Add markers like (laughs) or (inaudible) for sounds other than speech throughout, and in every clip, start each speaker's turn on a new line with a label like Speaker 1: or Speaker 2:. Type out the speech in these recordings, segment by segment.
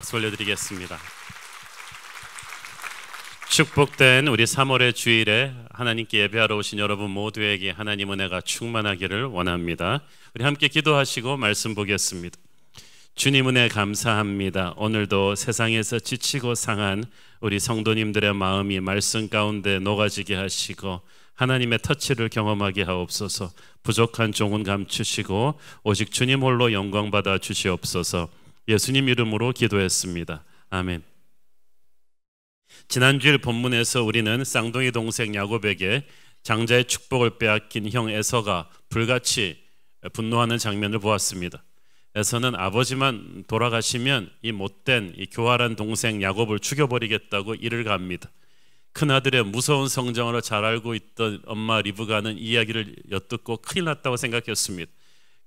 Speaker 1: 박수 올려드리겠습니다. 축복된 우리 3월의 주일에 하나님께 예배하러 오신 여러분 모두에게 하나님 은혜가 충만하기를 원합니다. 우리 함께 기도하시고 말씀 보겠습니다. 주님 은혜 감사합니다. 오늘도 세상에서 지치고 상한 우리 성도님들의 마음이 말씀 가운데 녹아지게 하시고 하나님의 터치를 경험하게 하옵소서. 부족한 종은 감추시고 오직 주님 홀로 영광 받아 주시옵소서. 예수님 이름으로 기도했습니다. 아멘. 지난주일 본문에서 우리는 쌍둥이 동생 야곱에게 장자의 축복을 빼앗긴 형 에서가 불같이 분노하는 장면을 보았습니다. 에서는 아버지만 돌아가시면 이 못된 이 교활한 동생 야곱을 죽여버리겠다고 이를 갑니다. 큰 아들의 무서운 성정으로 잘 알고 있던 엄마 리브가는 이야기를 엿듣고 큰일 났다고 생각했습니다.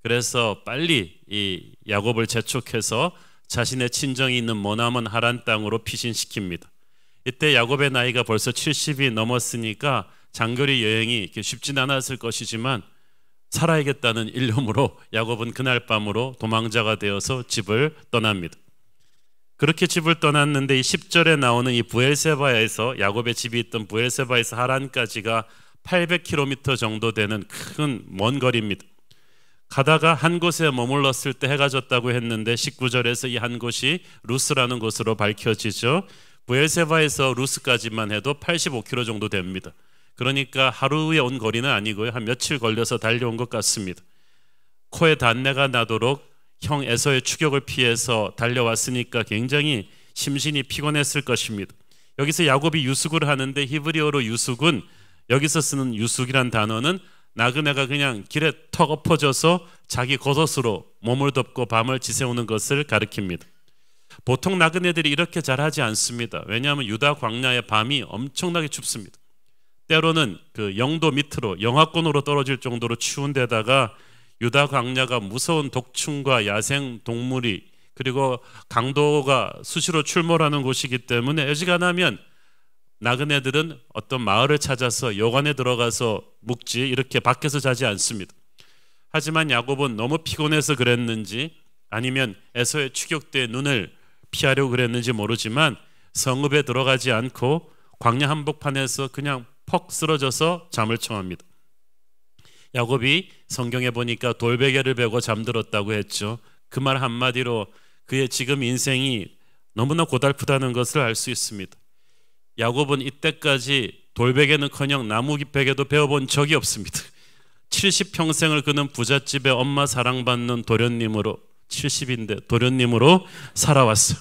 Speaker 1: 그래서 빨리 이 야곱을 재촉해서 자신의 친정이 있는 모나먼 하란 땅으로 피신시킵니다. 이때 야곱의 나이가 벌써 70이 넘었으니까 장거리 여행이 쉽진 않았을 것이지만 살아야겠다는 일념으로 야곱은 그날 밤으로 도망자가 되어서 집을 떠납니다. 그렇게 집을 떠났는데 이 10절에 나오는 이 부엘세바에서 야곱의 집이 있던 부엘세바에서 하란까지가 800km 정도 되는 큰 먼 거리입니다. 가다가 한 곳에 머물렀을 때 해가 졌다고 했는데 19절에서 이 한 곳이 루스라는 곳으로 밝혀지죠. 부엘세바에서 루스까지만 해도 85km 정도 됩니다. 그러니까 하루에 온 거리는 아니고요. 한 며칠 걸려서 달려온 것 같습니다. 코에 단내가 나도록 형 에서의 추격을 피해서 달려왔으니까 굉장히 심신이 피곤했을 것입니다. 여기서 야곱이 유숙을 하는데 히브리어로 유숙은 여기서 쓰는 유숙이란 단어는 나그네가 그냥 길에 턱 엎어져서 자기 겉옷으로 몸을 덮고 밤을 지새우는 것을 가리킵니다. 보통 나그네들이 이렇게 잘하지 않습니다. 왜냐하면 유다 광야의 밤이 엄청나게 춥습니다. 때로는 그 영도 밑으로 영하권으로 떨어질 정도로 추운 데다가 유다 광야가 무서운 독충과 야생 동물이 그리고 강도가 수시로 출몰하는 곳이기 때문에 어지간하면 나그네들은 어떤 마을을 찾아서 여관에 들어가서 묵지 이렇게 밖에서 자지 않습니다. 하지만 야곱은 너무 피곤해서 그랬는지 아니면 에서의 추격대 눈을 피하려고 그랬는지 모르지만 성읍에 들어가지 않고 광야 한복판에서 그냥 퍽 쓰러져서 잠을 청합니다. 야곱이 성경에 보니까 돌베개를 베고 잠들었다고 했죠. 그 말 한마디로 그의 지금 인생이 너무나 고달프다는 것을 알 수 있습니다. 야곱은 이때까지 돌베개는커녕 나무 베개도 배워본 적이 없습니다. 70평생을 그는 부잣집의 엄마 사랑받는 도련님으로 70인데 도련님으로 살아왔어.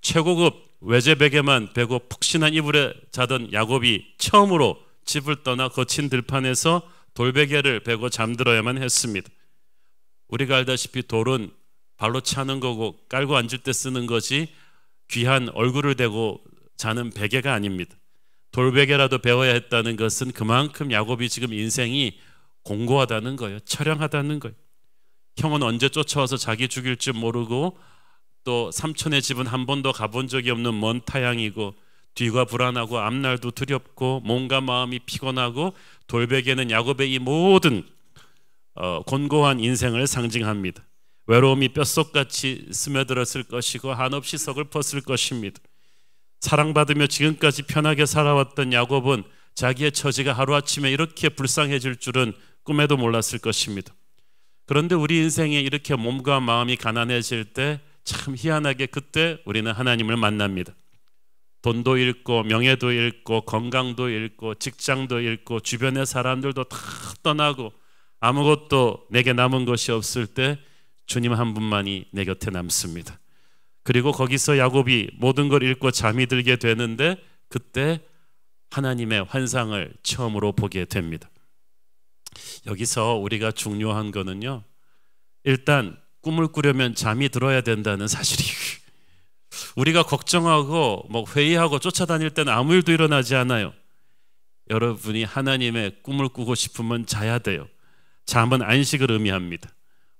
Speaker 1: 최고급 외제베개만 베고 푹신한 이불에 자던 야곱이 처음으로 집을 떠나 거친 들판에서 돌베개를 베고 잠들어야만 했습니다. 우리가 알다시피 돌은 발로 차는 거고 깔고 앉을 때 쓰는 것이 귀한 얼굴을 대고 자는 베개가 아닙니다. 돌베개라도 배워야 했다는 것은 그만큼 야곱이 지금 인생이 공고하다는 거예요. 처량하다는 거예요. 형은 언제 쫓아와서 자기 죽일 줄 모르고 또 삼촌의 집은 한 번도 가본 적이 없는 먼 타양이고 뒤가 불안하고 앞날도 두렵고 몸과 마음이 피곤하고 돌베개는 야곱의 이 모든 어, 곤고한 인생을 상징합니다. 외로움이 뼛속같이 스며들었을 것이고 한없이 서글펐을 것입니다. 사랑받으며 지금까지 편하게 살아왔던 야곱은 자기의 처지가 하루아침에 이렇게 불쌍해질 줄은 꿈에도 몰랐을 것입니다. 그런데 우리 인생에 이렇게 몸과 마음이 가난해질 때 참 희한하게 그때 우리는 하나님을 만납니다. 돈도 잃고 명예도 잃고 건강도 잃고 직장도 잃고 주변의 사람들도 다 떠나고 아무것도 내게 남은 것이 없을 때 주님 한 분만이 내 곁에 남습니다. 그리고 거기서 야곱이 모든 걸 잃고 잠이 들게 되는데 그때 하나님의 환상을 처음으로 보게 됩니다. 여기서 우리가 중요한 거는요. 일단 꿈을 꾸려면 잠이 들어야 된다는 사실이 (laughs) 우리가 걱정하고 뭐 회의하고 쫓아다닐 때는 아무 일도 일어나지 않아요. 여러분이 하나님의 꿈을 꾸고 싶으면 자야 돼요. 잠은 안식을 의미합니다.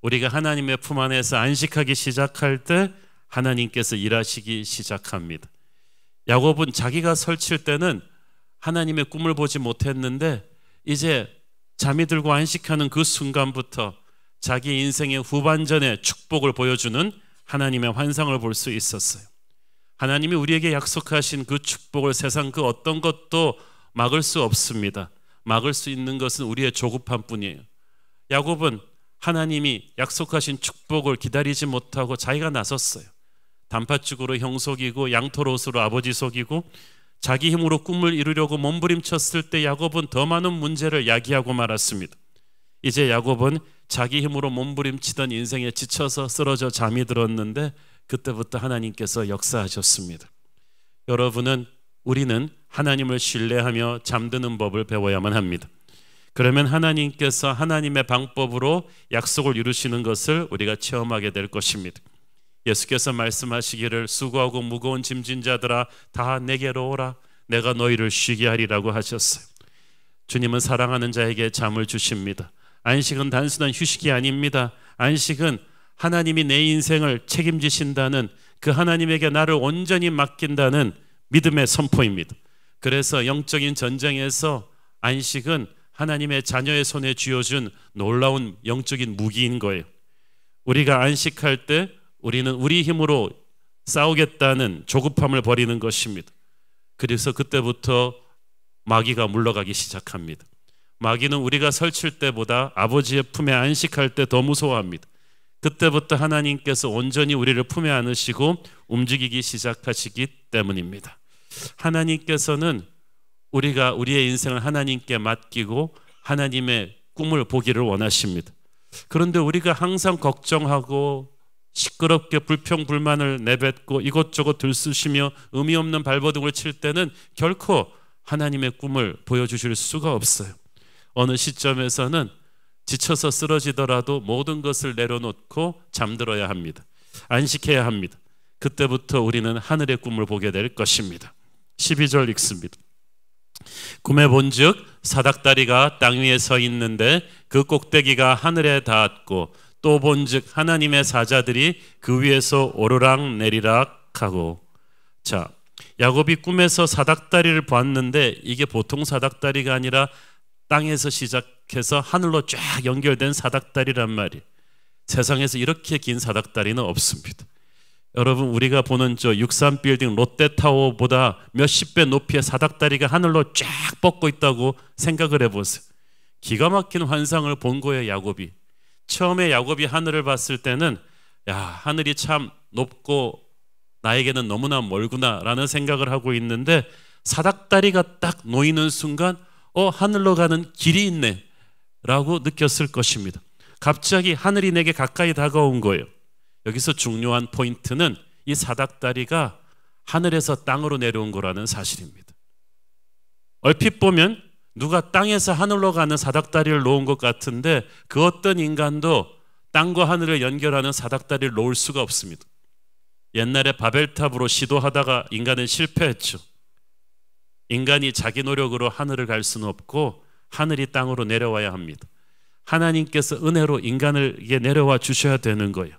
Speaker 1: 우리가 하나님의 품 안에서 안식하기 시작할 때 하나님께서 일하시기 시작합니다. 야곱은 자기가 설칠 때는 하나님의 꿈을 보지 못했는데 이제 잠이 들고 안식하는 그 순간부터 자기 인생의 후반전의 축복을 보여주는 하나님의 환상을 볼 수 있었어요. 하나님이 우리에게 약속하신 그 축복을 세상 그 어떤 것도 막을 수 없습니다. 막을 수 있는 것은 우리의 조급함 뿐이에요. 야곱은 하나님이 약속하신 축복을 기다리지 못하고 자기가 나섰어요. 단팥죽으로 형 속이고 양토롯으로 아버지 속이고 자기 힘으로 꿈을 이루려고 몸부림쳤을 때 야곱은 더 많은 문제를 야기하고 말았습니다. 이제 야곱은 자기 힘으로 몸부림치던 인생에 지쳐서 쓰러져 잠이 들었는데 그때부터 하나님께서 역사하셨습니다. 여러분은 우리는 하나님을 신뢰하며 잠드는 법을 배워야만 합니다. 그러면 하나님께서 하나님의 방법으로 약속을 이루시는 것을 우리가 체험하게 될 것입니다. 예수께서 말씀하시기를 수고하고 무거운 짐진 자들아 다 내게로 오라 내가 너희를 쉬게 하리라고 하셨어요. 주님은 사랑하는 자에게 잠을 주십니다. 안식은 단순한 휴식이 아닙니다. 안식은 하나님이 내 인생을 책임지신다는 그 하나님에게 나를 온전히 맡긴다는 믿음의 선포입니다. 그래서 영적인 전쟁에서 안식은 하나님의 자녀의 손에 쥐어준 놀라운 영적인 무기인 거예요. 우리가 안식할 때 우리는 우리 힘으로 싸우겠다는 조급함을 버리는 것입니다. 그래서 그때부터 마귀가 물러가기 시작합니다. 마귀는 우리가 설칠 때보다 아버지의 품에 안식할 때 더 무서워합니다. 그때부터 하나님께서 온전히 우리를 품에 안으시고 움직이기 시작하시기 때문입니다. 하나님께서는 우리가 우리의 인생을 하나님께 맡기고 하나님의 꿈을 보기를 원하십니다. 그런데 우리가 항상 걱정하고 시끄럽게 불평 불만을 내뱉고 이것저것 들쑤시며 의미 없는 발버둥을 칠 때는 결코 하나님의 꿈을 보여주실 수가 없어요. 어느 시점에서는 지쳐서 쓰러지더라도 모든 것을 내려놓고 잠들어야 합니다. 안식해야 합니다. 그때부터 우리는 하늘의 꿈을 보게 될 것입니다. 12절 읽습니다. 꿈에 본즉 사닥다리가 땅 위에 서 있는데 그 꼭대기가 하늘에 닿았고 또 본즉 하나님의 사자들이 그 위에서 오르락 내리락 하고 자 야곱이 꿈에서 사닥다리를 보았는데 이게 보통 사닥다리가 아니라 땅에서 시작해서 하늘로 쫙 연결된 사닥다리란 말이 세상에서 이렇게 긴 사닥다리는 없습니다. 여러분 우리가 보는 저 63빌딩 롯데타워보다 몇십 배 높이의 사닥다리가 하늘로 쫙 뻗고 있다고 생각을 해보세요. 기가 막힌 환상을 본 거예요 야곱이. 처음에 야곱이 하늘을 봤을 때는 야 하늘이 참 높고 나에게는 너무나 멀구나라는 생각을 하고 있는데 사닥다리가 딱 놓이는 순간 어 하늘로 가는 길이 있네라고 느꼈을 것입니다. 갑자기 하늘이 내게 가까이 다가온 거예요. 여기서 중요한 포인트는 이 사닥다리가 하늘에서 땅으로 내려온 거라는 사실입니다. 얼핏 보면 누가 땅에서 하늘로 가는 사닥다리를 놓은 것 같은데 그 어떤 인간도 땅과 하늘을 연결하는 사닥다리를 놓을 수가 없습니다. 옛날에 바벨탑으로 시도하다가 인간은 실패했죠. 인간이 자기 노력으로 하늘을 갈 수는 없고 하늘이 땅으로 내려와야 합니다. 하나님께서 은혜로 인간에게 내려와 주셔야 되는 거예요.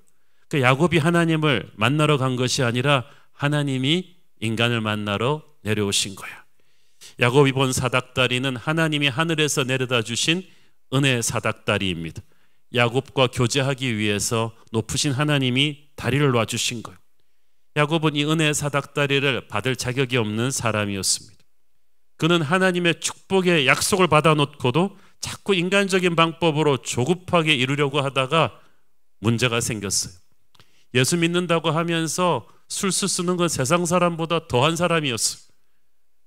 Speaker 1: 그 야곱이 하나님을 만나러 간 것이 아니라 하나님이 인간을 만나러 내려오신 거야. 야곱이 본 사닥다리는 하나님이 하늘에서 내려다 주신 은혜 사닥다리입니다. 야곱과 교제하기 위해서 높으신 하나님이 다리를 놔 주신 거예요. 야곱은 이 은혜 사닥다리를 받을 자격이 없는 사람이었습니다. 그는 하나님의 축복의 약속을 받아 놓고도 자꾸 인간적인 방법으로 조급하게 이루려고 하다가 문제가 생겼어요. 예수 믿는다고 하면서 술수 쓰는 건 세상 사람보다 더한 사람이었어요.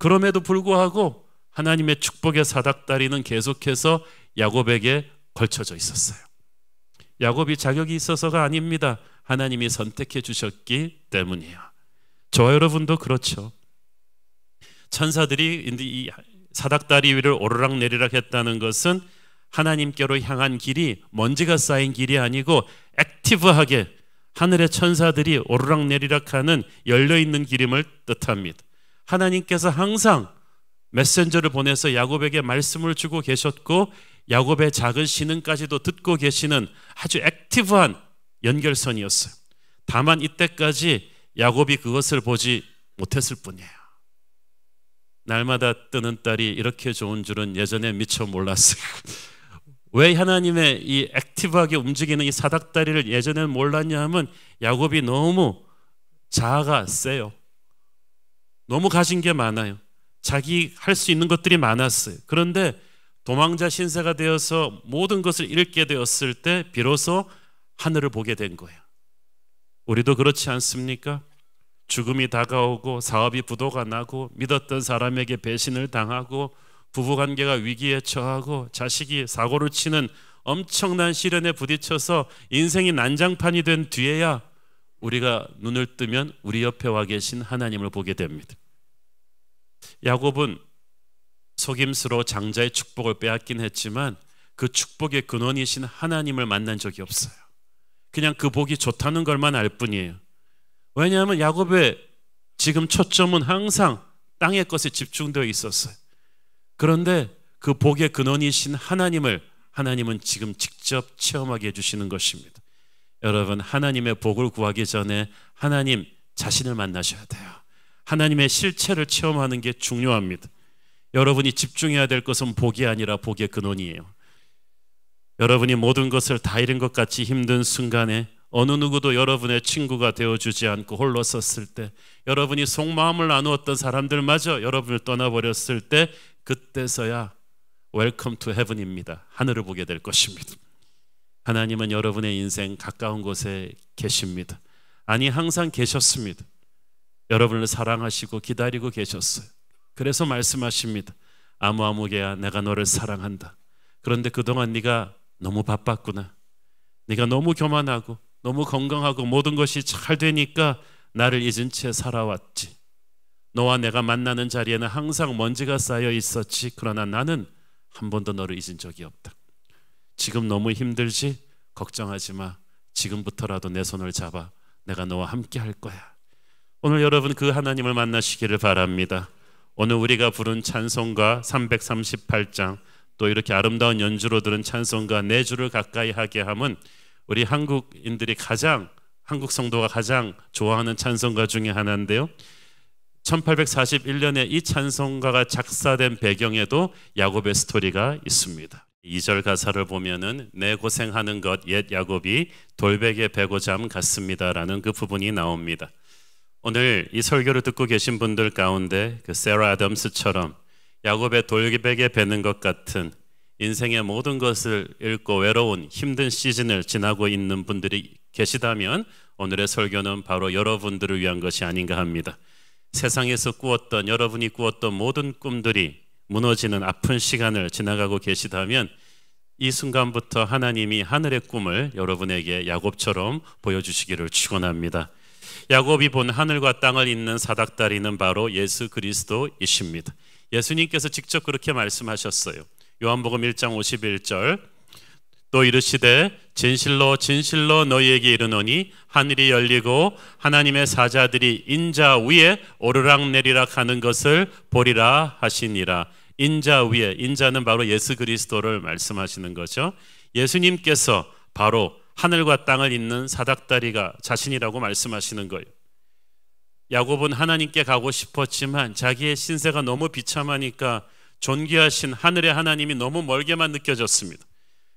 Speaker 1: 그럼에도 불구하고 하나님의 축복의 사닥다리는 계속해서 야곱에게 걸쳐져 있었어요. 야곱이 자격이 있어서가 아닙니다. 하나님이 선택해 주셨기 때문이에요. 저 여러분도 그렇죠. 천사들이 이 사닥다리 위를 오르락 내리락 했다는 것은 하나님께로 향한 길이 먼지가 쌓인 길이 아니고 액티브하게 하늘의 천사들이 오르락 내리락 하는 열려 있는 길임을 뜻합니다. 하나님께서 항상 메신저를 보내서 야곱에게 말씀을 주고 계셨고 야곱의 작은 신음까지도 듣고 계시는 아주 active한 연결선이었어요. 다만 이때까지 야곱이 그것을 보지 못했을 뿐이에요. 날마다 뜨는 달이 이렇게 좋은 줄은 예전에 미처 몰랐어요. (laughs) 왜 하나님의 이 active하게 움직이는 이 사닥다리를 예전에는 몰랐냐 하면 야곱이 너무 자아가 세요. 너무 가진 게 많아요. 자기 할 수 있는 것들이 많았어요. 그런데 도망자 신세가 되어서 모든 것을 잃게 되었을 때 비로소 하늘을 보게 된 거예요. 우리도 그렇지 않습니까? 죽음이 다가오고 사업이 부도가 나고 믿었던 사람에게 배신을 당하고 부부 관계가 위기에 처하고 자식이 사고를 치는 엄청난 시련에 부딪혀서 인생이 난장판이 된 뒤에야 우리가 눈을 뜨면 우리 옆에 와 계신 하나님을 보게 됩니다. 야곱은 속임수로 장자의 축복을 빼앗긴 했지만 그 축복의 근원이신 하나님을 만난 적이 없어요. 그냥 그 복이 좋다는 걸만 알 뿐이에요. 왜냐하면 야곱의 지금 초점은 항상 땅의 것에 집중되어 있었어요. 그런데 그 복의 근원이신 하나님을 하나님은 지금 직접 체험하게 해주시는 것입니다. 여러분, 하나님의 복을 구하기 전에 하나님 자신을 만나셔야 돼요. 하나님의 실체를 체험하는 게 중요합니다. 여러분이 집중해야 될 것은 복이 아니라 복의 근원이에요. 여러분이 모든 것을 다 잃은 것 같이 힘든 순간에 어느 누구도 여러분의 친구가 되어주지 않고 홀로 섰을 때, 여러분이 속마음을 나누었던 사람들마저 여러분을 떠나버렸을 때, 그때서야 Welcome to heaven입니다. 하늘을 보게 될 것입니다. 하나님은 여러분의 인생 가까운 곳에 계십니다. 아니 항상 계셨습니다. 여러분을 사랑하시고 기다리고 계셨어요. 그래서 말씀하십니다. 아무아무개야 내가 너를 사랑한다. 그런데 그동안 네가 너무 바빴구나. 네가 너무 교만하고 너무 건강하고 모든 것이 잘 되니까 나를 잊은 채 살아왔지. 너와 내가 만나는 자리에는 항상 먼지가 쌓여 있었지. 그러나 나는 한 번도 너를 잊은 적이 없다. 지금 너무 힘들지? 걱정하지 마. 지금부터라도 내 손을 잡아. 내가 너와 함께 할 거야. 오늘 여러분 그 하나님을 만나시기를 바랍니다. 오늘 우리가 부른 찬송가 338장 또 이렇게 아름다운 연주로 들은 찬송가 네 주를 가까이 하게 함은 우리 한국인들이 가장 한국 성도가 가장 좋아하는 찬송가 중에 하나인데요. 1841년에 이 찬송가가 작사된 배경에도 야곱의 스토리가 있습니다. 2절 가사를 보면은 내 고생하는 것 옛 야곱이 돌베개 베고잠 같습니다라는 그 부분이 나옵니다. 오늘 이 설교를 듣고 계신 분들 가운데 그 세라 아담스처럼 야곱의 돌베개 베는 것 같은 인생의 모든 것을 잃고 외로운 힘든 시즌을 지나고 있는 분들이 계시다면 오늘의 설교는 바로 여러분들을 위한 것이 아닌가 합니다. 세상에서 꾸었던 여러분이 꾸었던 모든 꿈들이 무너지는 아픈 시간을 지나가고 계시다면 이 순간부터 하나님이 하늘의 꿈을 여러분에게 야곱처럼 보여주시기를 축원합니다. 야곱이 본 하늘과 땅을 잇는 사닥다리는 바로 예수 그리스도이십니다. 예수님께서 직접 그렇게 말씀하셨어요. 요한복음 1장 51절 또 이르시되 진실로 진실로 너희에게 이르노니 하늘이 열리고 하나님의 사자들이 인자 위에 오르락 내리락 하는 것을 보리라 하시니라. 인자 위에 인자는 바로 예수 그리스도를 말씀하시는 거죠. 예수님께서 바로 하늘과 땅을 잇는 사닥다리가 자신이라고 말씀하시는 거예요. 야곱은 하나님께 가고 싶었지만 자기의 신세가 너무 비참하니까 존귀하신 하늘의 하나님이 너무 멀게만 느껴졌습니다.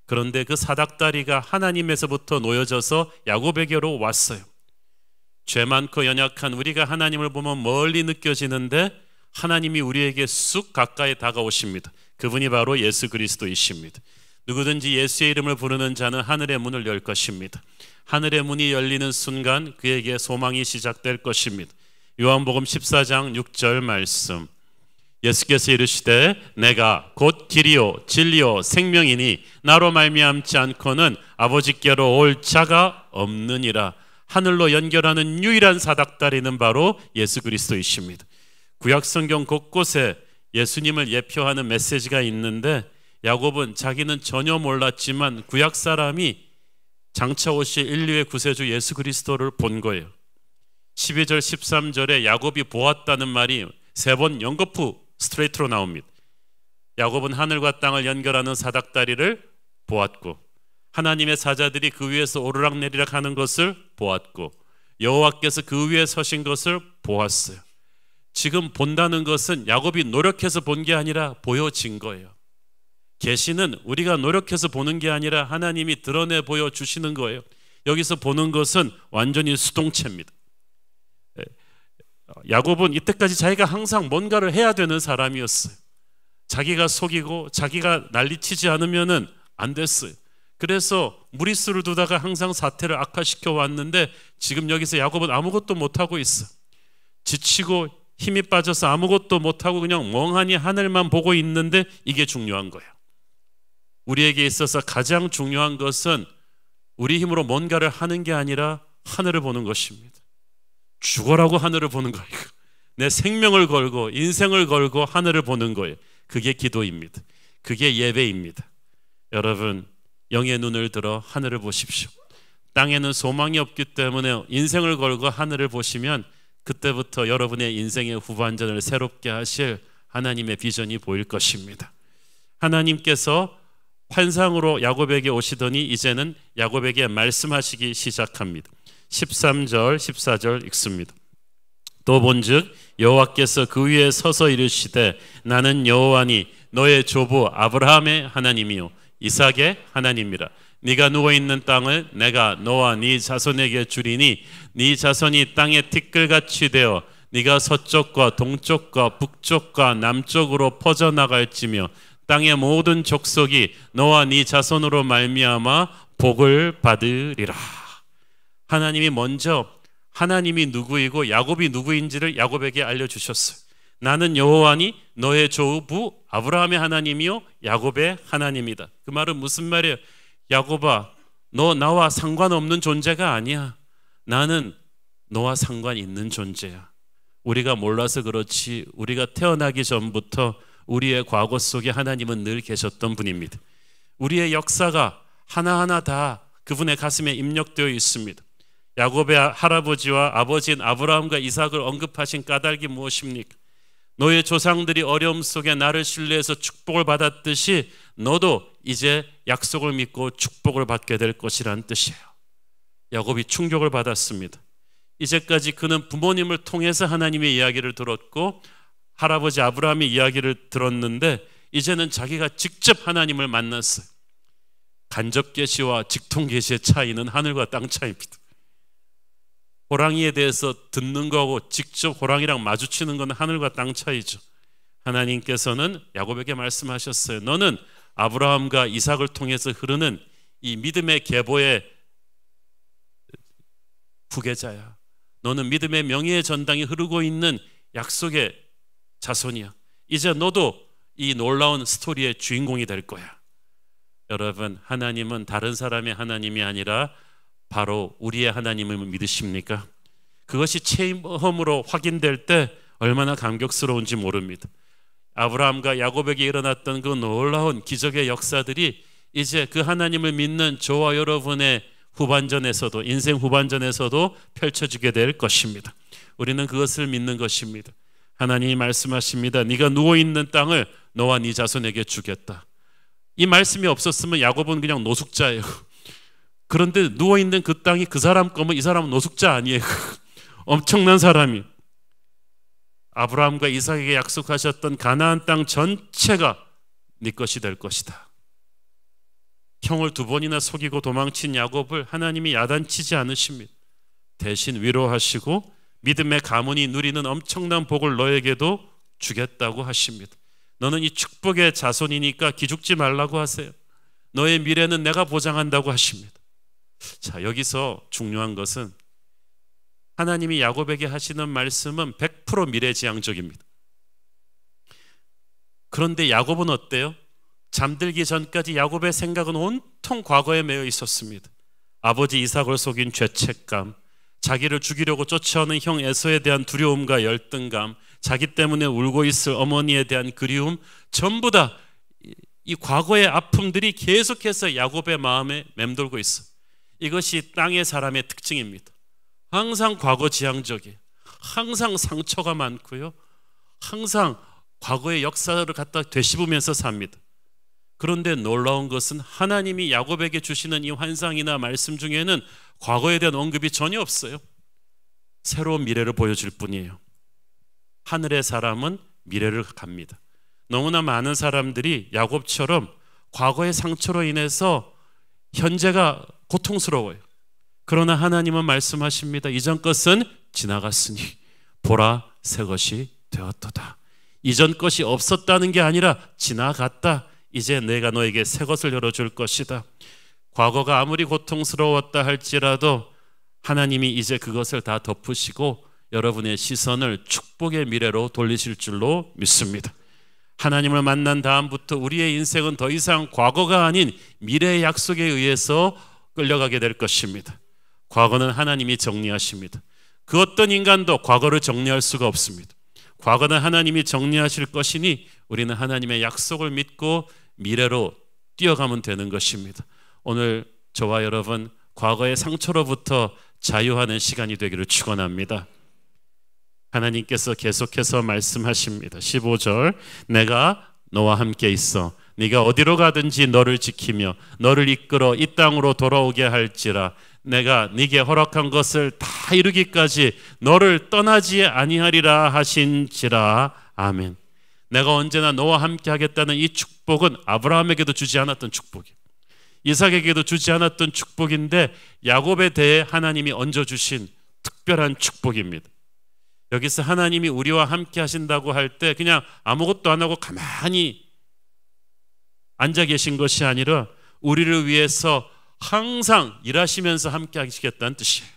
Speaker 1: 그런데 그 사닥다리가 하나님에서부터 놓여져서 야곱에게로 왔어요. 죄 많고 연약한 우리가 하나님을 보면 멀리 느껴지는데 하나님이 우리에게 쑥 가까이 다가오십니다. 그분이 바로 예수 그리스도이십니다. 누구든지 예수의 이름을 부르는 자는 하늘의 문을 열 것입니다. 하늘의 문이 열리는 순간 그에게 소망이 시작될 것입니다. 요한복음 14장 6절 말씀. 예수께서 이르시되 내가 곧 길이요 진리요 생명이니 나로 말미암지 않고는 아버지께로 올 자가 없느니라 하늘로 연결하는 유일한 사닥다리는 바로 예수 그리스도이십니다. 구약 성경 곳곳에 예수님을 예표하는 메시지가 있는데 야곱은 자기는 전혀 몰랐지만 구약 사람이 장차 오실 인류의 구세주 예수 그리스도를 본 거예요. 12절 13절에 야곱이 보았다는 말이 세 번 연거푸 스트레이트로 나옵니다. 야곱은 하늘과 땅을 연결하는 사닥다리를 보았고 하나님의 사자들이 그 위에서 오르락내리락 하는 것을 보았고 여호와께서 그 위에 서신 것을 보았어요. 지금 본다는 것은 야곱이 노력해서 본 게 아니라 보여진 거예요. 계시는 우리가 노력해서 보는 게 아니라 하나님이 드러내 보여 주시는 거예요. 여기서 보는 것은 완전히 수동체입니다. 야곱은 이때까지 자기가 항상 뭔가를 해야 되는 사람이었어요. 자기가 속이고 자기가 난리치지 않으면은 안 됐어요. 그래서 무리수를 두다가 항상 사태를 악화시켜 왔는데 지금 여기서 야곱은 아무것도 못 하고 있어. 지치고 힘이 빠져서 아무것도 못 하고 그냥 멍하니 하늘만 보고 있는데 이게 중요한 거예요. 우리에게 있어서 가장 중요한 것은 우리 힘으로 뭔가를 하는 게 아니라 하늘을 보는 것입니다. 죽어라고 하늘을 보는 거예요. 내 생명을 걸고 인생을 걸고 하늘을 보는 거예요. 그게 기도입니다. 그게 예배입니다. 여러분, 영의 눈을 들어 하늘을 보십시오. 땅에는 소망이 없기 때문에 인생을 걸고 하늘을 보시면 그때부터 여러분의 인생의 후반전을 새롭게 하실 하나님의 비전이 보일 것입니다. 하나님께서 환상으로 야곱에게 오시더니 이제는 야곱에게 말씀하시기 시작합니다. 13절, 14절 읽습니다. 또 본즉 여호와께서 그 위에 서서 이르시되 나는 여호와니 너의 조부 아브라함의 하나님이요 이삭의 하나님이라 네가 누워 있는 땅을 내가 너와 네 자손에게 주리니 네 자손이 땅에 티끌같이 되어 네가 서쪽과 동쪽과 북쪽과 남쪽으로 퍼져 나갈지며 땅의 모든 족속이 너와 네 자손으로 말미암아 복을 받으리라. 하나님이 먼저 하나님이 누구이고 야곱이 누구인지를 야곱에게 알려 주셨어요. 나는 여호와니 너의 조부 아브라함의 하나님이요 야곱의 하나님이다. 그 말은 무슨 말이에요? 야곱아, 너 나와 상관없는 존재가 아니야. 나는 너와 상관 있는 존재야. 우리가 몰라서 그렇지 우리가 태어나기 전부터 우리의 과거 속에 하나님은 늘 계셨던 분입니다. 우리의 역사가 하나하나 다 그분의 가슴에 입력되어 있습니다. 야곱의 할아버지와 아버지인 아브라함과 이삭을 언급하신 까닭이 무엇입니까? 너의 조상들이 어려움 속에 나를 신뢰해서 축복을 받았듯이 너도 이제 약속을 믿고 축복을 받게 될 것이란 뜻이에요. 야곱이 충격을 받았습니다. 이제까지 그는 부모님을 통해서 하나님의 이야기를 들었고 할아버지 아브라함의 이야기를 들었는데 이제는 자기가 직접 하나님을 만났어요. 간접 계시와 직통 계시의 차이는 하늘과 땅 차이입니다. 호랑이에 대해서 듣는 거하고 직접 호랑이랑 마주치는 건 하늘과 땅 차이죠. 하나님께서는 야곱에게 말씀하셨어요. 너는 아브라함과 이삭을 통해서 흐르는 이 믿음의 계보의 후계자야. 너는 믿음의 명예의 전당이 흐르고 있는 약속의 자손이야. 이제 너도 이 놀라운 스토리의 주인공이 될 거야. 여러분, 하나님은 다른 사람의 하나님이 아니라 바로 우리의 하나님을 믿으십니까? 그것이 체험으로 확인될 때 얼마나 감격스러운지 모릅니다. 아브라함과 야곱에게 일어났던 그 놀라운 기적의 역사들이 이제 그 하나님을 믿는 저와 여러분의 후반전에서도 인생 후반전에서도 펼쳐지게 될 것입니다. 우리는 그것을 믿는 것입니다. 하나님이 말씀하십니다. 네가 누워 있는 땅을 너와 네 자손에게 주겠다. 이 말씀이 없었으면 야곱은 그냥 노숙자예요. 그런데 누워 있는 그 땅이 그 사람 거면 이 사람은 노숙자 아니에요. (laughs) 엄청난 사람이. 아브라함과 이삭에게 약속하셨던 가나안 땅 전체가 네 것이 될 것이다. 형을 두 번이나 속이고 도망친 야곱을 하나님이 야단치지 않으십니다. 대신 위로하시고 믿음의 가문이 누리는 엄청난 복을 너에게도 주겠다고 하십니다. 너는 이 축복의 자손이니까 기죽지 말라고 하세요. 너의 미래는 내가 보장한다고 하십니다. 자, 여기서 중요한 것은 하나님이 야곱에게 하시는 말씀은 100% 미래지향적입니다. 그런데 야곱은 어때요? 잠들기 전까지 야곱의 생각은 온통 과거에 매여 있었습니다. 아버지 이삭을 속인 죄책감, 자기를 죽이려고 쫓아오는 형 에서에 대한 두려움과 열등감, 자기 때문에 울고 있을 어머니에 대한 그리움, 전부 다 이 과거의 아픔들이 계속해서 야곱의 마음에 맴돌고 있어. 이것이 땅의 사람의 특징입니다. 항상 과거 지향적이에요. 항상 상처가 많고요. 항상 과거의 역사를 갖다 되씹으면서 삽니다. 그런데 놀라운 것은 하나님이 야곱에게 주시는 이 환상이나 말씀 중에는 과거에 대한 언급이 전혀 없어요. 새로운 미래를 보여줄 뿐이에요. 하늘의 사람은 미래를 갑니다. 너무나 많은 사람들이 야곱처럼 과거의 상처로 인해서 현재가 고통스러워요. 그러나 하나님은 말씀하십니다. 이전 것은 지나갔으니 보라 새 것이 되었도다. 이전 것이 없었다는 게 아니라 지나갔다. 이제 내가 너에게 새 것을 열어줄 것이다. 과거가 아무리 고통스러웠다 할지라도 하나님이 이제 그것을 다 덮으시고 여러분의 시선을 축복의 미래로 돌리실 줄로 믿습니다. 하나님을 만난 다음부터 우리의 인생은 더 이상 과거가 아닌 미래의 약속에 의해서 끌려가게 될 것입니다. 과거는 하나님이 정리하십니다. 그 어떤 인간도 과거를 정리할 수가 없습니다. 과거는 하나님이 정리하실 것이니 우리는 하나님의 약속을 믿고 미래로 뛰어가면 되는 것입니다. 오늘 저와 여러분 과거의 상처로부터 자유하는 시간이 되기를 축원합니다. 하나님께서 계속해서 말씀하십니다. 15절 내가 너와 함께 있어 네가 어디로 가든지 너를 지키며 너를 이끌어 이 땅으로 돌아오게 할지라 내가 네게 허락한 것을 다 이루기까지 너를 떠나지 아니하리라 하신지라 아멘. 내가 언제나 너와 함께 하겠다는 이 축복은 아브라함에게도 주지 않았던 축복이 이삭에게도 주지 않았던 축복인데 야곱에 대해 하나님이 얹어 주신 특별한 축복입니다. 여기서 하나님이 우리와 함께 하신다고 할 때 그냥 아무것도 안 하고 가만히 앉아 계신 것이 아니라 우리를 위해서 항상 일하시면서 함께 하시겠다는 뜻이에요.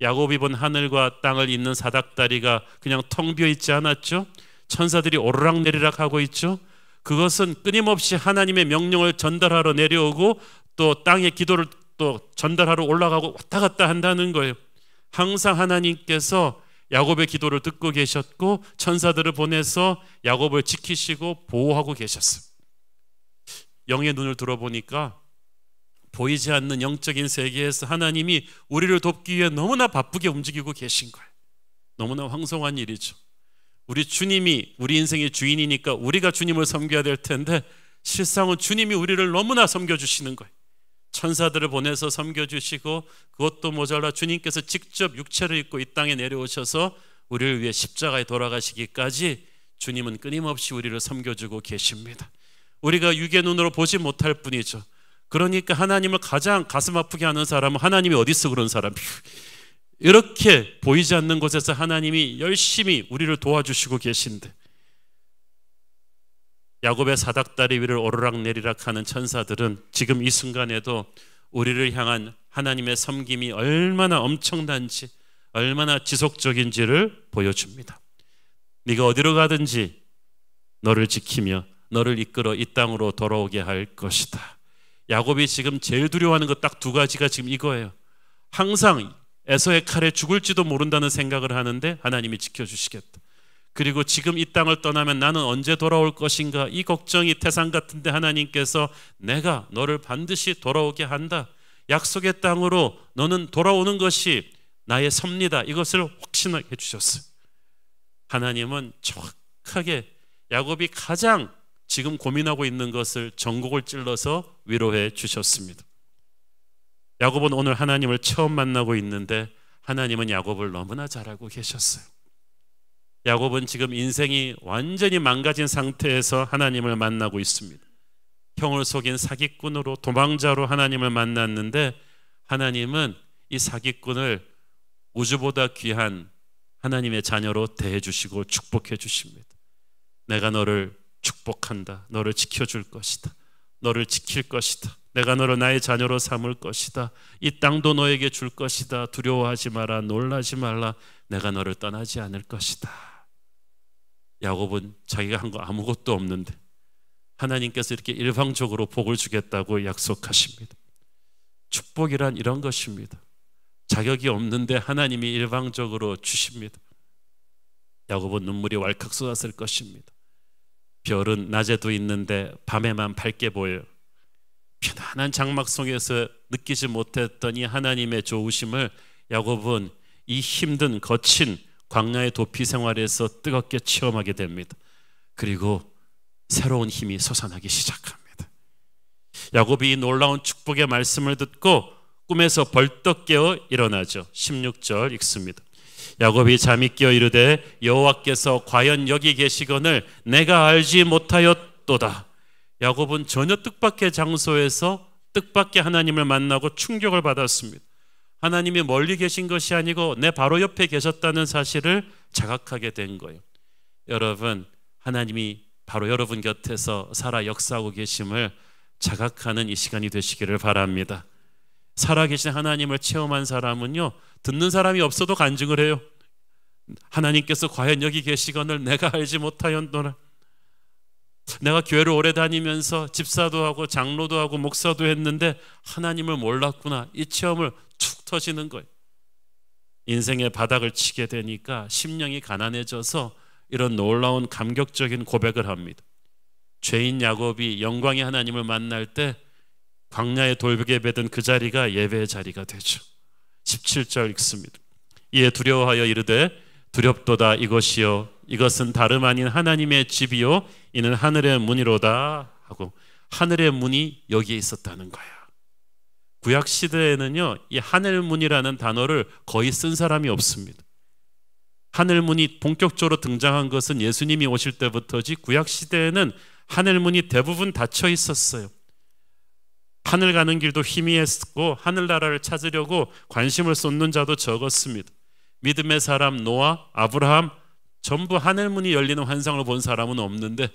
Speaker 1: 야곱이 본 하늘과 땅을 잇는 사닥다리가 그냥 텅 비어 있지 않았죠? 천사들이 오르락 내리락 하고 있죠? 그것은 끊임없이 하나님의 명령을 전달하러 내려오고 또 땅의 기도를 또 전달하러 올라가고 왔다 갔다 한다는 거예요. 항상 하나님께서 야곱의 기도를 듣고 계셨고 천사들을 보내서 야곱을 지키시고 보호하고 계셨어요. 영의 눈을 들어보니까 보이지 않는 영적인 세계에서 하나님이 우리를 돕기 위해 너무나 바쁘게 움직이고 계신 거예요. 너무나 황송한 일이죠. 우리 주님이 우리 인생의 주인이니까 우리가 주님을 섬겨야 될 텐데 실상은 주님이 우리를 너무나 섬겨 주시는 거예요. 천사들을 보내서 섬겨 주시고 그것도 모자라 주님께서 직접 육체를 입고 이 땅에 내려오셔서 우리를 위해 십자가에 돌아가시기까지 주님은 끊임없이 우리를 섬겨 주고 계십니다. 우리가 육의 눈으로 보지 못할 뿐이죠. 그러니까 하나님을 가장 가슴 아프게 하는 사람은 하나님이 어디 있어 그런 사람이 이렇게 보이지 않는 곳에서 하나님이 열심히 우리를 도와주시고 계신데 야곱의 사닥다리 위를 오르락 내리락 하는 천사들은 지금 이 순간에도 우리를 향한 하나님의 섬김이 얼마나 엄청난지 얼마나 지속적인지를 보여줍니다. 네가 어디로 가든지 너를 지키며 너를 이끌어 이 땅으로 돌아오게 할 것이다. 야곱이 지금 제일 두려워하는 것 딱 두 가지가 지금 이거예요. 항상 에서의 칼에 죽을지도 모른다는 생각을 하는데 하나님이 지켜주시겠다. 그리고 지금 이 땅을 떠나면 나는 언제 돌아올 것인가 이 걱정이 태산 같은데 하나님께서 내가 너를 반드시 돌아오게 한다. 약속의 땅으로 너는 돌아오는 것이 나의 섭니다. 이것을 확신하게 해주셨어요. 하나님은 정확하게 야곱이 가장 지금 고민하고 있는 것을 전곡을 찔러서 위로해 주셨습니다. 야곱은 오늘 하나님을 처음 만나고 있는데 하나님은 야곱을 너무나 잘 알고 계셨어요. 야곱은 지금 인생이 완전히 망가진 상태에서 하나님을 만나고 있습니다. 형을 속인 사기꾼으로 도망자로 하나님을 만났는데 하나님은 이 사기꾼을 우주보다 귀한 하나님의 자녀로 대해 주시고 축복해 주십니다. 내가 너를 축복한다. 너를 지켜줄 것이다. 너를 지킬 것이다. 내가 너를 나의 자녀로 삼을 것이다. 이 땅도 너에게 줄 것이다. 두려워하지 마라. 놀라지 말라. 내가 너를 떠나지 않을 것이다. 야곱은 자기가 한 거 아무것도 없는데 하나님께서 이렇게 일방적으로 복을 주겠다고 약속하십니다. 축복이란 이런 것입니다. 자격이 없는데 하나님이 일방적으로 주십니다. 야곱은 눈물이 왈칵 쏟았을 것입니다. 별은 낮에도 있는데 밤에만 밝게 보여요. 편안한 장막 속에서 느끼지 못했던 이 하나님의 좋으심을 야곱은 이 힘든 거친 광야의 도피 생활에서 뜨겁게 체험하게 됩니다. 그리고 새로운 힘이 솟아나기 시작합니다. 야곱이 이 놀라운 축복의 말씀을 듣고 꿈에서 벌떡 깨어 일어나죠. 16절 읽습니다. 야곱이 잠이 깨어 이르되 여호와께서 과연 여기 계시거늘 내가 알지 못하였도다. 야곱은 전혀 뜻밖의 장소에서 뜻밖의 하나님을 만나고 충격을 받았습니다. 하나님이 멀리 계신 것이 아니고 내 바로 옆에 계셨다는 사실을 자각하게 된 거예요. 여러분, 하나님이 바로 여러분 곁에서 살아 역사하고 계심을 자각하는 이 시간이 되시기를 바랍니다. 살아계신 하나님을 체험한 사람은요, 듣는 사람이 없어도 간증을 해요. 하나님께서 과연 여기 계시건을 내가 알지 못하였노라. 내가 교회를 오래 다니면서 집사도 하고 장로도 하고 목사도 했는데 하나님을 몰랐구나. 이 체험을 툭 터지는 거예요. 인생의 바닥을 치게 되니까 심령이 가난해져서 이런 놀라운 감격적인 고백을 합니다. 죄인 야곱이 영광의 하나님을 만날 때 광야의 돌벽에 베든 그 자리가 예배의 자리가 되죠. 17절 읽습니다. 이에 두려워하여 이르되 두렵도다 이것이요 이것은 다름 아닌 하나님의 집이요 이는 하늘의 문이로다 하고 하늘의 문이 여기에 있었다는 거야. 구약 시대에는요 이 하늘 문이라는 단어를 거의 쓴 사람이 없습니다. 하늘 문이 본격적으로 등장한 것은 예수님이 오실 때부터지 구약 시대에는 하늘 문이 대부분 닫혀 있었어요. 하늘 가는 길도 희미했고 하늘나라를 찾으려고 관심을 쏟는 자도 적었습니다. 믿음의 사람 노아, 아브라함 전부 하늘문이 열리는 환상을 본 사람은 없는데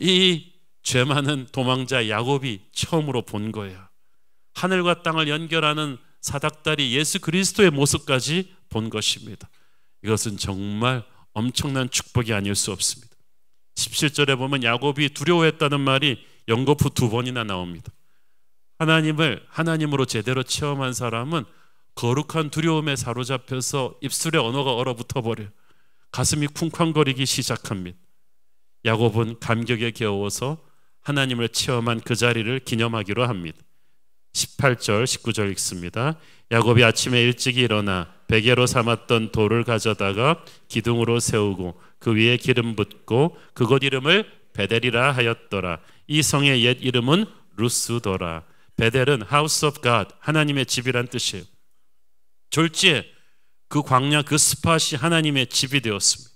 Speaker 1: 이 죄 많은 도망자 야곱이 처음으로 본 거예요. 하늘과 땅을 연결하는 사닥다리 예수 그리스도의 모습까지 본 것입니다. 이것은 정말 엄청난 축복이 아닐 수 없습니다. 17절에 보면 야곱이 두려워했다는 말이 연거푸 두 번이나 나옵니다. 하나님을 하나님으로 제대로 체험한 사람은 거룩한 두려움에 사로잡혀서 입술에 언어가 얼어붙어 버려요. 가슴이 쿵쾅거리기 시작합니다. 야곱은 감격에 겨워서 하나님을 체험한 그 자리를 기념하기로 합니다. 18절, 19절 읽습니다. 야곱이 아침에 일찍 일어나 베개로 삼았던 돌을 가져다가 기둥으로 세우고 그 위에 기름 붓고 그곳 이름을 베델이라 하였더라. 이 성의 옛 이름은 루스더라. 베델은 House of God, 하나님의 집이란 뜻이에요. 졸지에 그 광야 그 스팟이 하나님의 집이 되었습니다.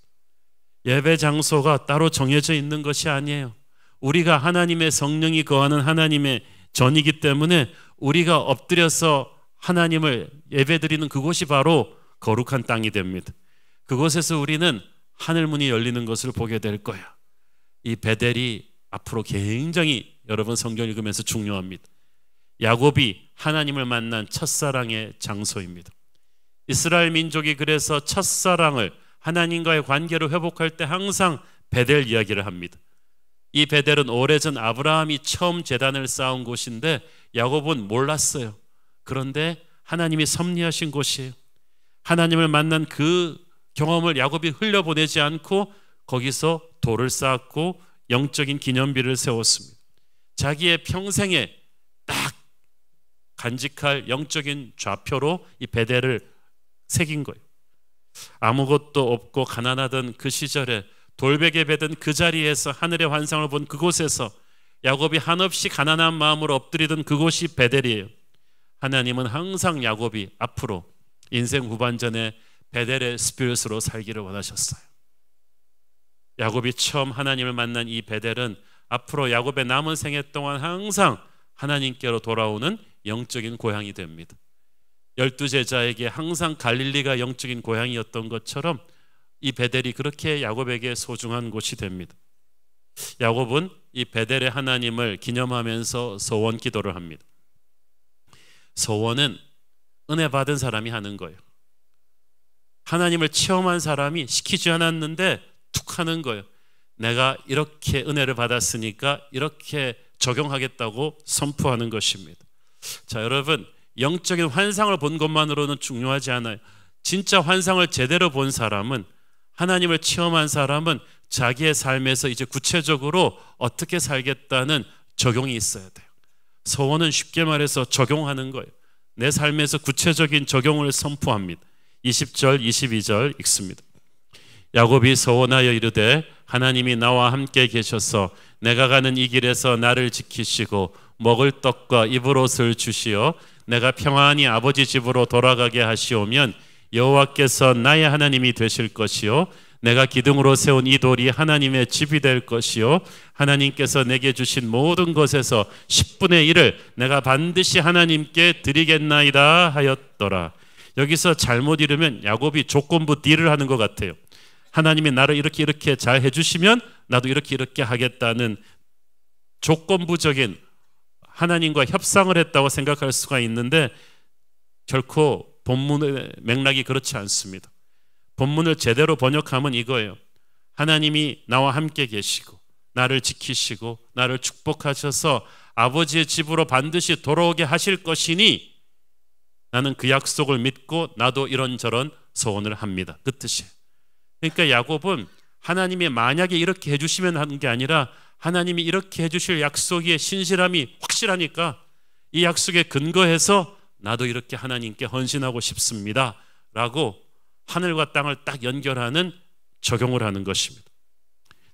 Speaker 1: 예배 장소가 따로 정해져 있는 것이 아니에요. 우리가 하나님의 성령이 거하는 하나님의 전이기 때문에 우리가 엎드려서 하나님을 예배드리는 그곳이 바로 거룩한 땅이 됩니다. 그곳에서 우리는 하늘 문이 열리는 것을 보게 될 거야. 이 베델이 앞으로 굉장히 여러분 성경 읽으면서 중요합니다. 야곱이 하나님을 만난 첫사랑의 장소입니다. 이스라엘 민족이 그래서 첫사랑을 하나님과의 관계를 회복할 때 항상 베델 이야기를 합니다. 이 베델은 오래전 아브라함이 처음 재단을 쌓은 곳인데 야곱은 몰랐어요. 그런데 하나님이 섭리하신 곳이에요. 하나님을 만난 그 경험을 야곱이 흘려보내지 않고 거기서 돌을 쌓았고 영적인 기념비를 세웠습니다. 자기의 평생에 딱 간직할 영적인 좌표로 이 베델을 새긴 거예요. 아무것도 없고 가난하던 그 시절에 돌베개 베든 그 자리에서 하늘의 환상을 본 그곳에서 야곱이 한없이 가난한 마음으로 엎드리던 그곳이 베델이에요. 하나님은 항상 야곱이 앞으로 인생 후반전에 베델의 스피릿으로 살기를 원하셨어요. 야곱이 처음 하나님을 만난 이 베델은 앞으로 야곱의 남은 생애 동안 항상 하나님께로 돌아오는 영적인 고향이 됩니다. 열두 제자에게 항상 갈릴리가 영적인 고향이었던 것처럼 이 베델이 그렇게 야곱에게 소중한 곳이 됩니다. 야곱은 이 베델의 하나님을 기념하면서 소원 기도를 합니다. 소원은 은혜 받은 사람이 하는 거예요. 하나님을 체험한 사람이 시키지 않았는데 툭 하는 거예요. 내가 이렇게 은혜를 받았으니까 이렇게 적용하겠다고 선포하는 것입니다. 자, 여러분, 영적인 환상을 본 것만으로는 중요하지 않아요. 진짜 환상을 제대로 본 사람은 하나님을 체험한 사람은 자기의 삶에서 이제 구체적으로 어떻게 살겠다는 적용이 있어야 돼요. 소원은 쉽게 말해서 적용하는 거예요. 내 삶에서 구체적인 적용을 선포합니다. 20절, 22절 읽습니다. 야곱이 서원하여 이르되 하나님이 나와 함께 계셔서 내가 가는 이 길에서 나를 지키시고 먹을 떡과 입을 옷을 주시어 내가 평안히 아버지 집으로 돌아가게 하시오면 여호와께서 나의 하나님이 되실 것이요 내가 기둥으로 세운 이 돌이 하나님의 집이 될 것이요 하나님께서 내게 주신 모든 것에서 10분의 1을 내가 반드시 하나님께 드리겠나이다 하였더라. 여기서 잘못 이르면 야곱이 조건부 딜을 하는 것 같아요. 하나님이 나를 이렇게 이렇게 잘 해주시면 나도 이렇게 이렇게 하겠다는 조건부적인 하나님과 협상을 했다고 생각할 수가 있는데 결코 본문의 맥락이 그렇지 않습니다. 본문을 제대로 번역하면 이거예요. 하나님이 나와 함께 계시고 나를 지키시고 나를 축복하셔서 아버지의 집으로 반드시 돌아오게 하실 것이니 나는 그 약속을 믿고 나도 이런저런 소원을 합니다. 그 뜻이에요. 그러니까 야곱은 하나님이 만약에 이렇게 해주시면 하는 게 아니라 하나님이 이렇게 해주실 약속의 신실함이 확실하니까 이 약속에 근거해서 나도 이렇게 하나님께 헌신하고 싶습니다. 라고 하늘과 땅을 딱 연결하는 적용을 하는 것입니다.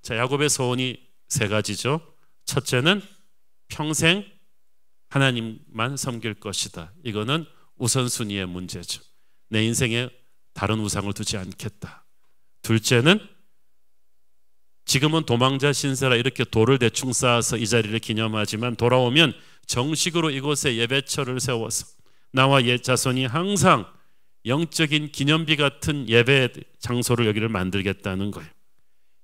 Speaker 1: 자, 야곱의 소원이 세 가지죠. 첫째는 평생 하나님만 섬길 것이다. 이거는 우선순위의 문제죠. 내 인생에 다른 우상을 두지 않겠다. 둘째는 지금은 도망자 신세라 이렇게 돌을 대충 쌓아서 이 자리를 기념하지만 돌아오면 정식으로 이곳에 예배처를 세워서 나와 옛 자손이 항상 영적인 기념비 같은 예배 장소를 여기를 만들겠다는 거예요.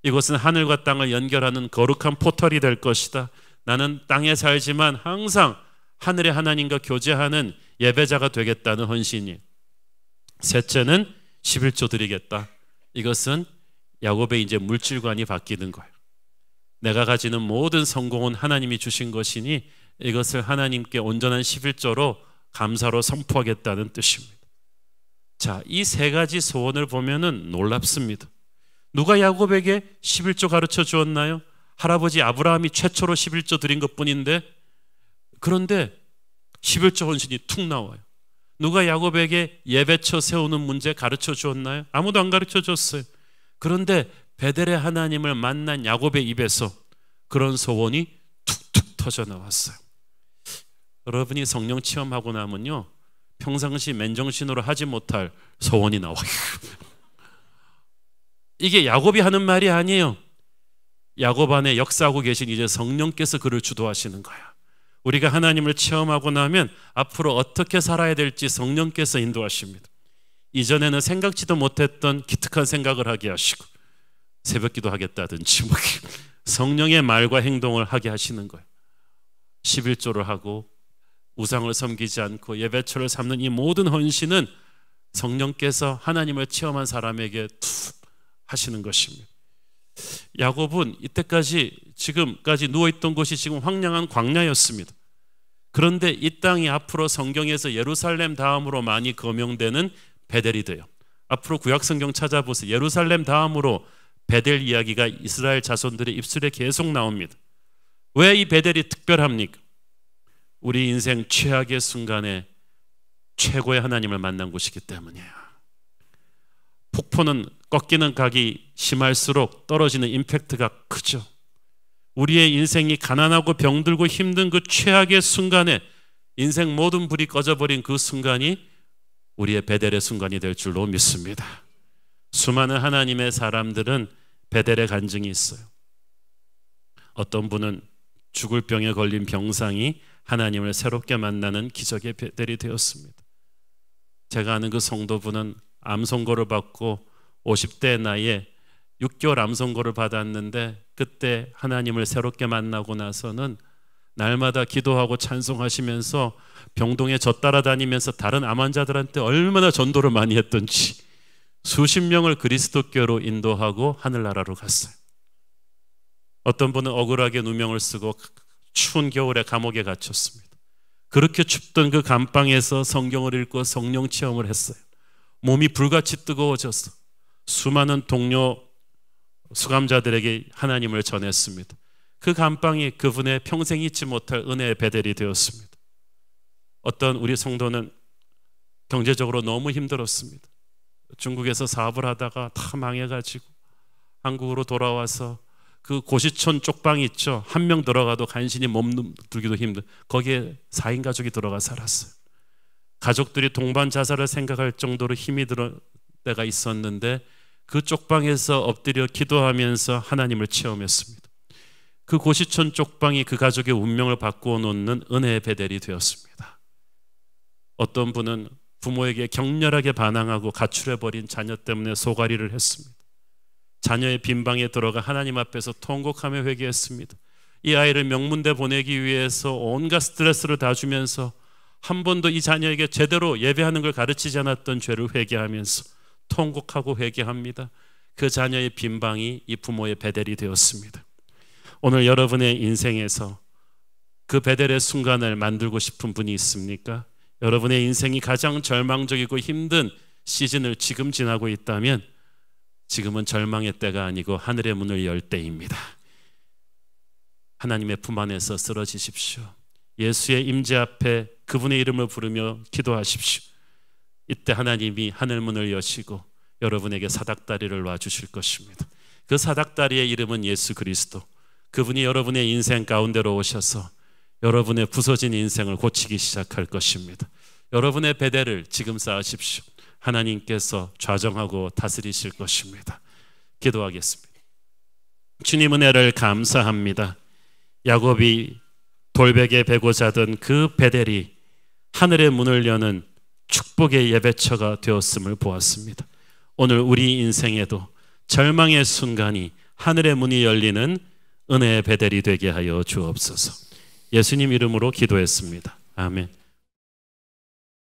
Speaker 1: 이곳은 하늘과 땅을 연결하는 거룩한 포털이 될 것이다. 나는 땅에 살지만 항상 하늘의 하나님과 교제하는 예배자가 되겠다는 헌신이. 셋째는 11조 드리겠다. 이것은 야곱의 이제 물질관이 바뀌는 거예요. 내가 가지는 모든 성공은 하나님이 주신 것이니 이것을 하나님께 온전한 11조로 감사로 선포하겠다는 뜻입니다. 자, 이 세 가지 소원을 보면은 놀랍습니다. 누가 야곱에게 11조 가르쳐 주었나요? 할아버지 아브라함이 최초로 11조 드린 것 뿐인데 그런데 11조 헌신이 툭 나와요. 누가 야곱에게 예배처 세우는 문제 가르쳐 주었나요? 아무도 안 가르쳐 줬어요. 그런데 베델의 하나님을 만난 야곱의 입에서 그런 소원이 툭툭 터져 나왔어요. 여러분이 성령 체험하고 나면요. 평상시 맨정신으로 하지 못할 소원이 나와요. (laughs) 이게 야곱이 하는 말이 아니에요. 야곱 안에 역사하고 계신 이제 성령께서 그를 주도하시는 거야. 우리가 하나님을 체험하고 나면 앞으로 어떻게 살아야 될지 성령께서 인도하십니다. 이전에는 생각지도 못했던 기특한 생각을 하게 하시고 새벽 기도 하겠다든지 (laughs) 뭐 성령의 말과 행동을 하게 하시는 거예요. 11조를 하고 우상을 섬기지 않고 예배처를 삼는 이 모든 헌신은 성령께서 하나님을 체험한 사람에게 툭 하시는 것입니다. 야곱은 이때까지 지금까지 누워 있던 곳이 지금 황량한 광야였습니다. 그런데 이 땅이 앞으로 성경에서 예루살렘 다음으로 많이 거명되는 베델이 돼요. 앞으로 구약 성경 찾아보세요. 예루살렘 다음으로 베델 이야기가 이스라엘 자손들의 입술에 계속 나옵니다. 왜 이 베델이 특별합니까? 우리 인생 최악의 순간에 최고의 하나님을 만난 곳이기 때문이에요. 폭포는 꺾이는 각이 심할수록 떨어지는 임팩트가 크죠. 우리의 인생이 가난하고 병들고 힘든 그 최악의 순간에 인생 모든 불이 꺼져버린 그 순간이 우리의 베델의 순간이 될 줄로 믿습니다. 수많은 하나님의 사람들은 베델의 간증이 있어요. 어떤 분은 죽을 병에 걸린 병상이 하나님을 새롭게 만나는 기적의 배들이 되었습니다. 제가 아는 그 성도분은 암 선고를 받고 50대 나이에 6개월 암 선고를 받았는데 그때 하나님을 새롭게 만나고 나서는 날마다 기도하고 찬송하시면서 병동에 저 따라다니면서 다른 암 환자들한테 얼마나 전도를 많이 했던지 수십 명을 그리스도교로 인도하고 하늘나라로 갔어요. 어떤 분은 억울하게 누명을 쓰고 추운 겨울에 감옥에 갇혔습니다. 그렇게 춥던 그 감방에서 성경을 읽고 성령 체험을 했어요. 몸이 불같이 뜨거워져서 수많은 동료 수감자들에게 하나님을 전했습니다. 그 감방이 그분의 평생 잊지 못할 은혜의 배델이 되었습니다. 어떤 우리 성도는 경제적으로 너무 힘들었습니다. 중국에서 사업을 하다가 다 망해가지고 한국으로 돌아와서 그 고시촌 쪽방 있죠. 한 명 들어가도 간신히 몸들기도 힘든 거기에 4인 가족이 들어가 살았어요. 가족들이 동반 자살을 생각할 정도로 힘이 들어 때가 있었는데 그 쪽방에서 엎드려 기도하면서 하나님을 체험했습니다. 그 고시촌 쪽방이 그 가족의 운명을 바꾸어 놓는 은혜의 베델이 되었습니다. 어떤 분은 부모에게 격렬하게 반항하고 가출해버린 자녀 때문에 소가리를 했습니다. 자녀의 빈방에 들어가 하나님 앞에서 통곡하며 회개했습니다. 이 아이를 명문대 보내기 위해서 온갖 스트레스를 다 주면서 한 번도 이 자녀에게 제대로 예배하는 걸 가르치지 않았던 죄를 회개하면서 통곡하고 회개합니다. 그 자녀의 빈방이 이 부모의 베델이 되었습니다. 오늘 여러분의 인생에서 그 베델의 순간을 만들고 싶은 분이 있습니까? 여러분의 인생이 가장 절망적이고 힘든 시즌을 지금 지나고 있다면 지금은 절망의 때가 아니고 하늘의 문을 열 때입니다. 하나님의 품 안에서 쓰러지십시오. 예수의 임재 앞에 그분의 이름을 부르며 기도하십시오. 이때 하나님이 하늘 문을 여시고 여러분에게 사닥다리를 놔 주실 것입니다. 그 사닥다리의 이름은 예수 그리스도. 그분이 여러분의 인생 가운데로 오셔서 여러분의 부서진 인생을 고치기 시작할 것입니다. 여러분의 배대를 지금 쌓으십시오. 하나님께서 좌정하고 다스리실 것입니다. 기도하겠습니다. 주님 은혜를 감사합니다. 야곱이 돌베개 베고 자던 그 베델이 하늘의 문을 여는 축복의 예배처가 되었음을 보았습니다. 오늘 우리 인생에도 절망의 순간이 하늘의 문이 열리는 은혜의 베델이 되게 하여 주옵소서. 예수님 이름으로 기도했습니다. 아멘.